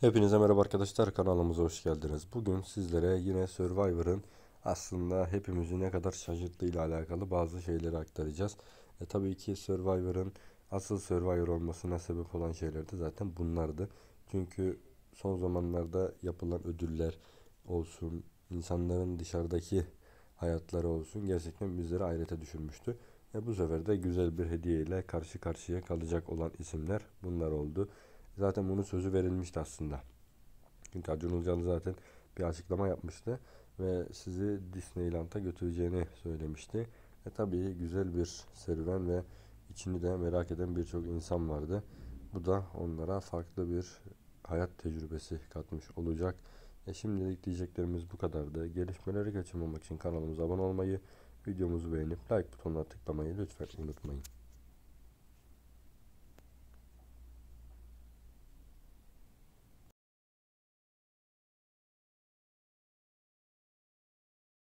Hepinize merhaba arkadaşlar kanalımıza hoş geldiniz. Bugün sizlere yine Survivor'ın aslında hepimizi ne kadar şaşırttığı ile alakalı bazı şeyleri aktaracağız. E, tabii ki Survivor'ın asıl Survivor olmasına sebep olan şeyler de zaten bunlardı. Çünkü son zamanlarda yapılan ödüller olsun, insanların dışarıdaki hayatları olsun gerçekten bizleri hayrete düşürmüştü. E, bu sefer de güzel bir hediye ile karşı karşıya kalacak olan isimler bunlar oldu. Zaten bunun sözü verilmişti aslında. Çünkü Acun Ilıcalı zaten bir açıklama yapmıştı ve sizi Disneyland'a götüreceğini söylemişti. E tabii güzel bir serüven ve içini de merak eden birçok insan vardı. Bu da onlara farklı bir hayat tecrübesi katmış olacak. E şimdilik diyeceklerimiz bu kadardı. Gelişmeleri kaçırmamak için kanalımıza abone olmayı, videomuzu beğenip like butonuna tıklamayı lütfen unutmayın.